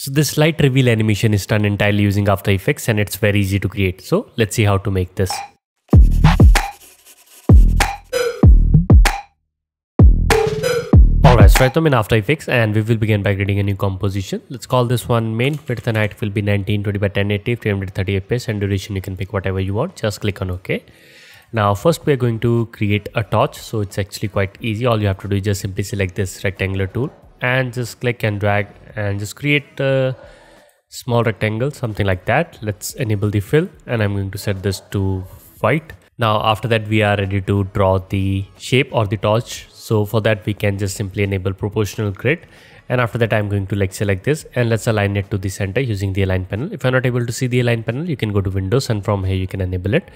So this light reveal animation is done entirely using After Effects and it's very easy to create. So let's see how to make this. Alright, so I'm in After Effects and we will begin by creating a new composition. Let's call this one main. Width and height will be 1920 by 1080, 330 fps and duration you can pick whatever you want. Just click on OK. Now first we are going to create a torch. So it's actually quite easy. All you have to do is just simply select this rectangular tool and just click and drag and just create a small rectangle, something like that. Let's enable the fill and I'm going to set this to white. Now after that we are ready to draw the shape or the torch so for that we can just simply enable proportional grid and after that I'm going to like select this and let's align it to the center using the align panel. If you're not able to see the align panel, you can go to windows and from here you can enable it.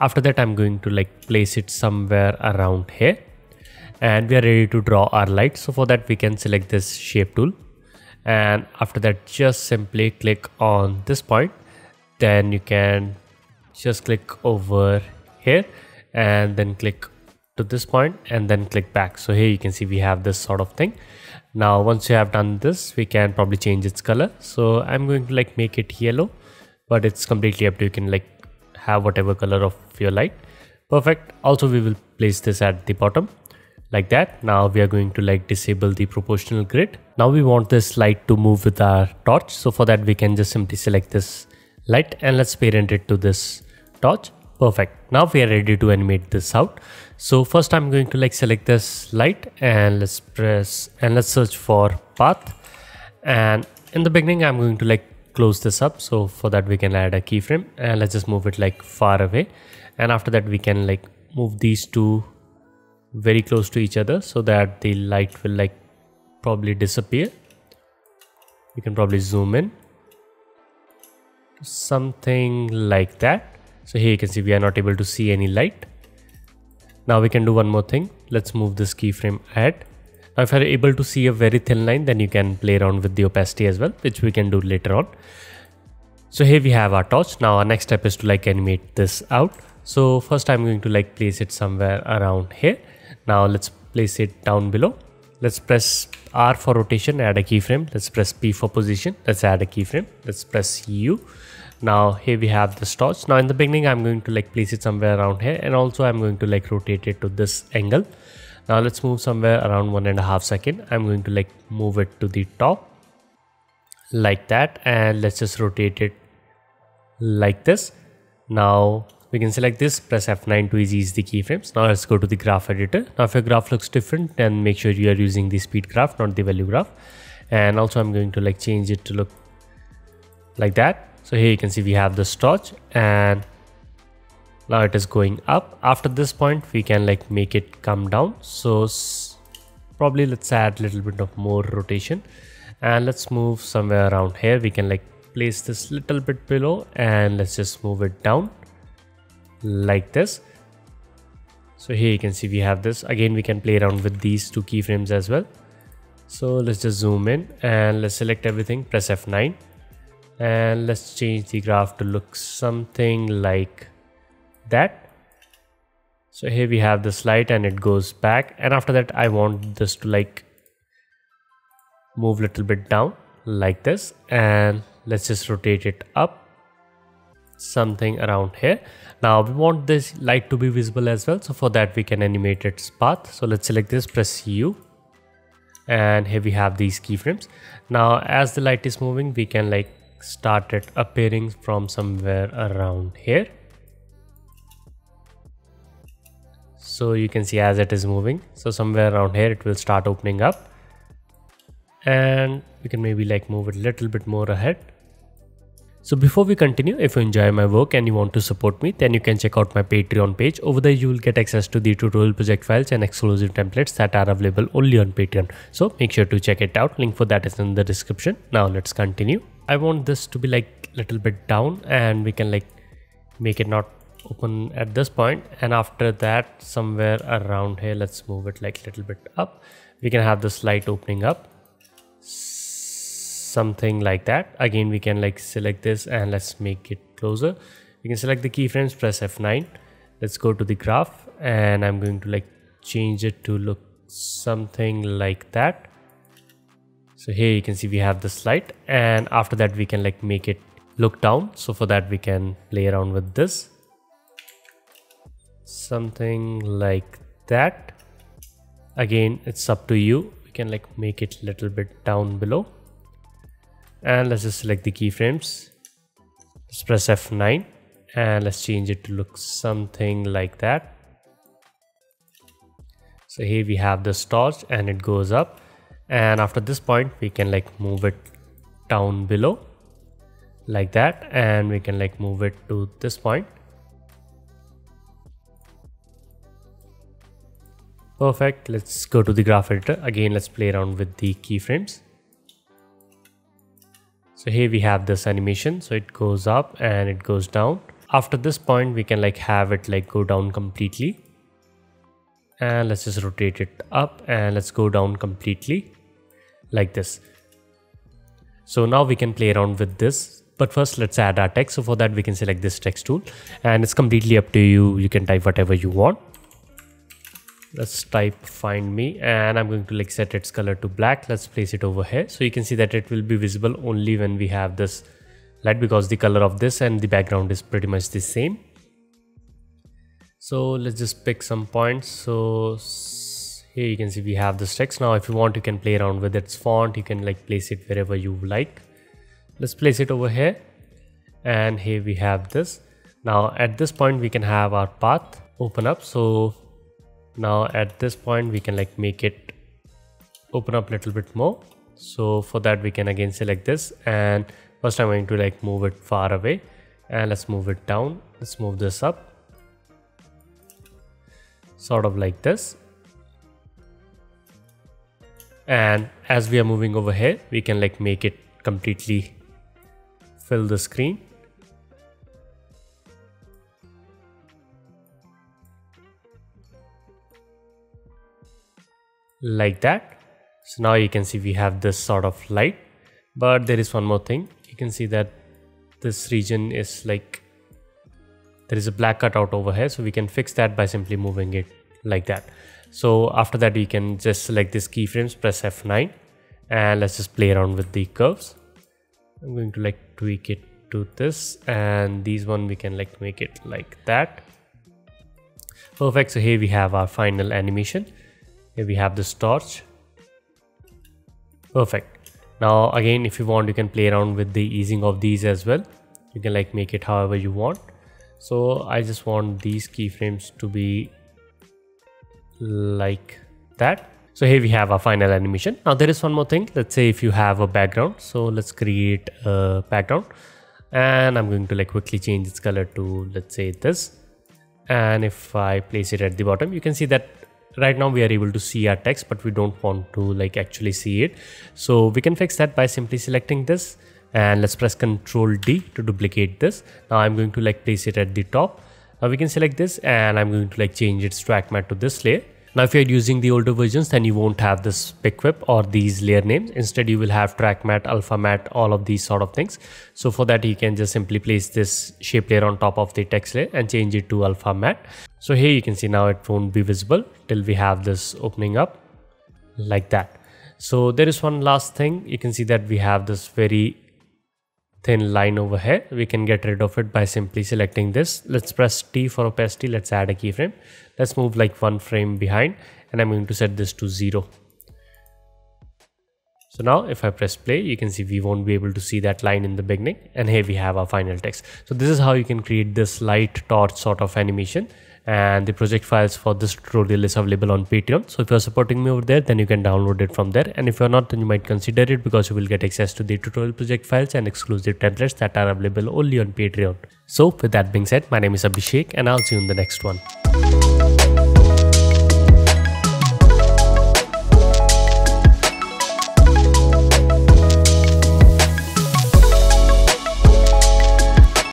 After that I'm going to like place it somewhere around here and we are ready to draw our light. So for that we can select this shape tool. And after that just simply click on this point. Then you can just click over here and then click to this point and then click back. So here you can see we have this sort of thing. Now once you have done this we can probably change its color. So i'm going to like make it yellow but it's completely up to you can like have whatever color of your light. Perfect. Also we will place this at the bottom like that. Now we are going to like disable the proportional grid. Now we want this light to move with our torch. So for that we can just simply select this light and let's parent it to this torch. Perfect. Now we are ready to animate this out. So first i'm going to like select this light and let's press and let's search for path. And in the beginning i'm going to like close this up. So for that we can add a keyframe and let's just move it like far away. And after that we can like move these two very close to each other so that the light will like probably disappear you can probably zoom in something like that so here you can see we are not able to see any light. Now we can do one more thing. Let's move this keyframe ahead. Now if you're able to see a very thin line, then you can play around with the opacity as well, which we can do later on. So here we have our torch. Now our next step is to like animate this out. So first I'm going to like place it somewhere around here. Now let's place it down below. Let's press R for rotation, add a keyframe. Let's press P for position. Let's add a keyframe. Let's press U now here we have the torch now in the beginning i'm going to like place it somewhere around here and also i'm going to like rotate it to this angle now let's move somewhere around one and a half second i'm going to like move it to the top like that and let's just rotate it like this now we can select this press f9 to ease the keyframes. Now let's go to the graph editor. Now if your graph looks different then make sure you are using the speed graph not the value graph. And also i'm going to like change it to look like that. So here you can see we have the torch and now it is going up. After this point we can like make it come down. So probably let's add a little bit of more rotation. And let's move somewhere around here. We can like place this little bit below and let's just move it down like this. So here you can see we have this. Again we can play around with these two keyframes as well. So let's just zoom in and let's select everything. Press f9 and let's change the graph to look something like that. So here we have the slide and it goes back. And after that I want this to like move a little bit down like this. And let's just rotate it up something around here. Now we want this light to be visible as well. So for that we can animate its path. So let's select this press u. And here we have these keyframes. Now as the light is moving we can like start it appearing from somewhere around here. So you can see as it is moving. So somewhere around here it will start opening up. And we can maybe like move it a little bit more ahead so before we continue, if you enjoy my work and you want to support me, then you can check out my Patreon page. Over there, you will get access to the tutorial project files and exclusive templates that are available only on Patreon. So make sure to check it out. Link for that is in the description. Now let's continue. I want this to be like a little bit down and we can like make it not open at this point and after that somewhere around here let's move it like a little bit up we can have this light opening up something like that. Again we can like select this and let's make it closer. We can select the keyframes press f9 let's go to the graph and i'm going to like change it to look something like that. So here you can see we have this light and after that we can like make it look down. So for that we can play around with this. Something like that. Again it's up to you. We can like make it little bit down below and let's just select the keyframes. Let's press F9 and let's change it to look something like that. So here we have this torch and it goes up. And after this point we can like move it down below like that. And we can like move it to this point. Perfect. Let's go to the graph editor. Again let's play around with the keyframes so here we have this animation. So it goes up and it goes down. After this point we can like have it like go down completely. And let's just rotate it up and let's go down completely like this. So now we can play around with this. But first let's add our text. So for that we can select this text tool. And it's completely up to you. You can type whatever you want let's type find me and i'm going to like set its color to black. Let's place it over here. So you can see that it will be visible only when we have this light because the color of this and the background is pretty much the same. So let's just pick some points. So here you can see we have this text. Now if you want you can play around with its font. You can like place it wherever you like. Let's place it over here. And here we have this. Now at this point we can have our path open up. So now at this point we can like make it open up a little bit more. So for that we can again select this. And first i'm going to like move it far away. And let's move it down. Let's move this up. Sort of like this. And as we are moving over here we can like make it completely fill the screen like that. So now you can see we have this sort of light. But there is one more thing. You can see that this region is like there is a black cutout over here. So we can fix that by simply moving it like that. So after that you can just select this keyframes press F9 and let's just play around with the curves. I'm going to like tweak it to this. And these one we can like make it like that. Perfect. So here we have our final animation here we have this torch. Perfect. Now again if you want you can play around with the easing of these as well. You can like make it however you want. So i just want these keyframes to be like that. So here we have our final animation. Now there is one more thing. Let's say if you have a background. So let's create a background. And i'm going to like quickly change its color to let's say this. And if i place it at the bottom you can see that right now we are able to see our text but we don't want to like actually see it so we can fix that by simply selecting this and let's press ctrl d to duplicate this now i'm going to like place it at the top now we can select this and i'm going to like change its track matte to this layer now if you're using the older versions then you won't have this pick whip or these layer names. Instead you will have track matte alpha matte all of these sort of things. So for that you can just simply place this shape layer on top of the text layer and change it to alpha matte. So here you can see now it won't be visible till we have this opening up like that. So there is one last thing. You can see that we have this very thin line over here. We can get rid of it by simply selecting this. Let's press T for opacity. Let's add a keyframe. Let's move like one frame behind. And I'm going to set this to zero. So now if I press play, you can see we won't be able to see that line in the beginning. And here we have our final text. So this is how you can create this light torch sort of animation and the project files for this tutorial is available on Patreon. So if you're supporting me over there, then you can download it from there. And if you're not, then you might consider it because you will get access to the tutorial project files and exclusive templates that are available only on Patreon. So with that being said, my name is Abhishek and I'll see you in the next one.